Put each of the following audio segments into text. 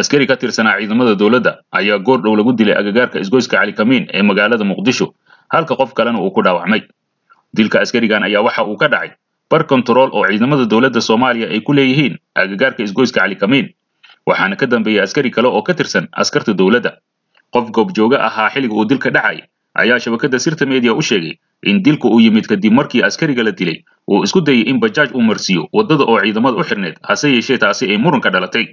askari ka tirsanaa ciidamada dowladda ayaa goor dhow lagu dilay agagaarka isgoyska cali kamiin ee magaalada muqdisho halka qof kalena uu ku dhaawacmay. Dilka askarigan ayaa waxa uu ka dhacay bar kontarool oo ciidamada dowladda soomaaliya ay ku leeyihiin agagaarka isgoyska cali kamiin waxaana ka dambeeyey askari kale oo ka tirsan askarta dowladda. Qof goobjooge ahaa xilliga uu dilka dhacay ayaa shabakadda sirta media u sheegay in dilku uu yimid kadib markii askariga la dilay. Uu isku dayay in bajaaj uu marsiiyo waddada oo ciidamada u xirneed hase yeeshee taasi ay muran ka dhalatay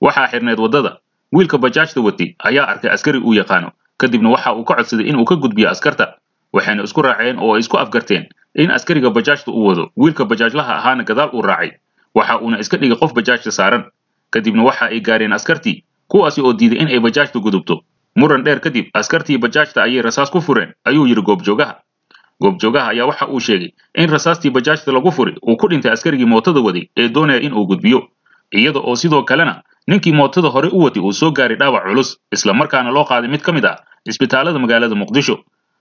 waxaa xirneed waddada. Wiilka bajaajta watay ayaa arkay askari uu yaqaano. Kadibna waxa uu ka codsaday inuu ka gudbiyo askarta waxayna isku raaceen oo ay isku afgarteen in askariga bajaajta uu wado. Wiilka bajaajlaha ahaana gadaal uu raacay. Waxa uuna iska dhigay qof bajaajta saaran. Kadibna waxa ay gaareen askartii kuwaasi oo diiday in ay bajaajta gudubto. Muran dheer kadib askartii bajaajta ayay rasaas ku fureen ayuu yidhi goobjoogaha goobjoogaha ayaa waxa uu sheegay in rasaastii bajaajta lagu furi uu ku dhintay askarigii mootada waday ee doonaya in uu gudbiyo. Iyada oo sidoo kalena ninkii mootada hore u watay uu soo gaaray dhaawac culus isla markaana loo qaaday mid ka mid ah isbitaalada magaalada muqdisho.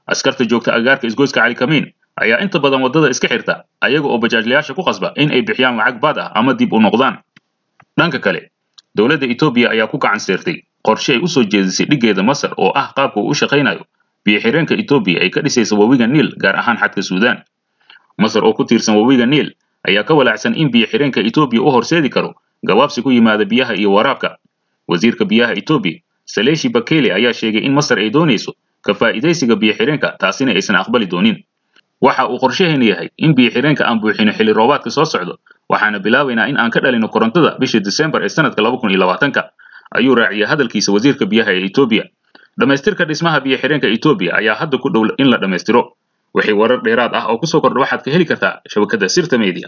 Askarta joogta agagaarka isgoyska cali kamiin ayaa inta badan waddada iska xirta ayaga oo bajaajlayaasha ku qasba in ay bixiyaan lacag baad ah ama dib u noqdaan. Dhanka kale dowladda etoobiya ayaa ku gacan seertay qorshe ay u soo jeedisay dhiggeeda masar oo ah qaabka uu u shaqaynayo biyo-xireenka etoobiya ay ka dhisaysa wawiga niil gaar ahaan xadka suudaan. Masar oo ku tiirsan wawiga niil ayaa ka walaacsan in biyo-xireenka etoobiya u horseedi karo gabaabsi ku yimaada biyaha iyo waraabka wasiirka biyaha etoobiya saleeshi bakele ayaa sheegay in masar ay doonayso ka faa'iidaysiga biyo-xireenka taasina aysan aqbali doonin waxa uu qorshaheena yahay in biyo-xireenka aan buuxino xilli roobaadka soo socdo waxaana bilaabaynaa in aan ka dhalino korontada bishii disembar ee sanadka labaatanka ayuu raaciyay hadalkiisa wasiirka biyaha ee etoobiya dhammaystirka dhismaha biyo-xireenka etoobiya ayaa hadda ku dhow in la dhammaystiro wixii warar dheeraad ah oo kusoo kordha waxaad ka heli kartaa shabakadda sirta media